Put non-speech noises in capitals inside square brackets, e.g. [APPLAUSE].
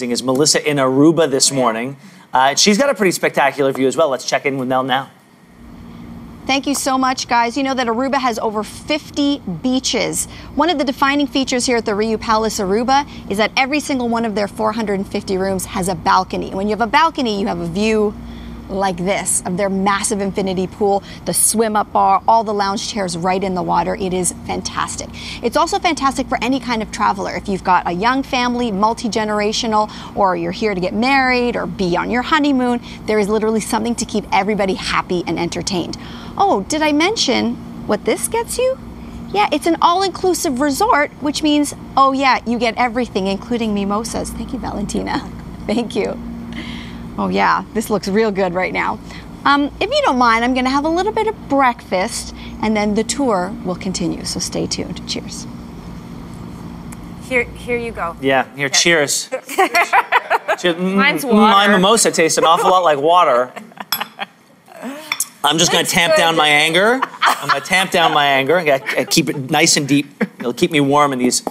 is Melissa in Aruba this morning. Uh, she's got a pretty spectacular view as well. Let's check in with Mel now. Thank you so much, guys. You know that Aruba has over 50 beaches. One of the defining features here at the Riu Palace Aruba is that every single one of their 450 rooms has a balcony. When you have a balcony, you have a view like this of their massive infinity pool, the swim up bar, all the lounge chairs right in the water. It is fantastic. It's also fantastic for any kind of traveler. If you've got a young family, multi generational, or you're here to get married or be on your honeymoon, there is literally something to keep everybody happy and entertained. Oh, did I mention what this gets you? Yeah, it's an all inclusive resort, which means, oh, yeah, you get everything, including mimosas. Thank you, Valentina. Thank you. Oh, yeah, this looks real good right now. Um, if you don't mind, I'm going to have a little bit of breakfast and then the tour will continue. So stay tuned. Cheers. Here, here you go. Yeah, here, cheers. [LAUGHS] Cheers. Mm, Mine's mm, My mimosa tastes an awful lot like water. I'm just going to tamp good. down my anger. I'm going to tamp down my anger. and keep it nice and deep. It'll keep me warm in these